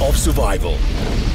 of survival.